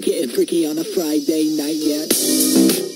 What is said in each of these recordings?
Getting freaky on a Friday night yet.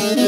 yeah.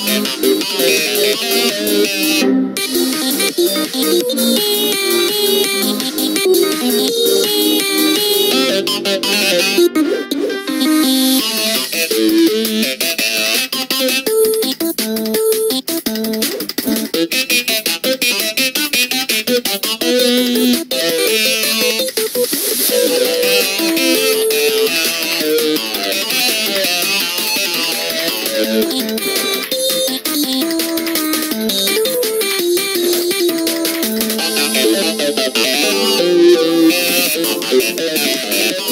In case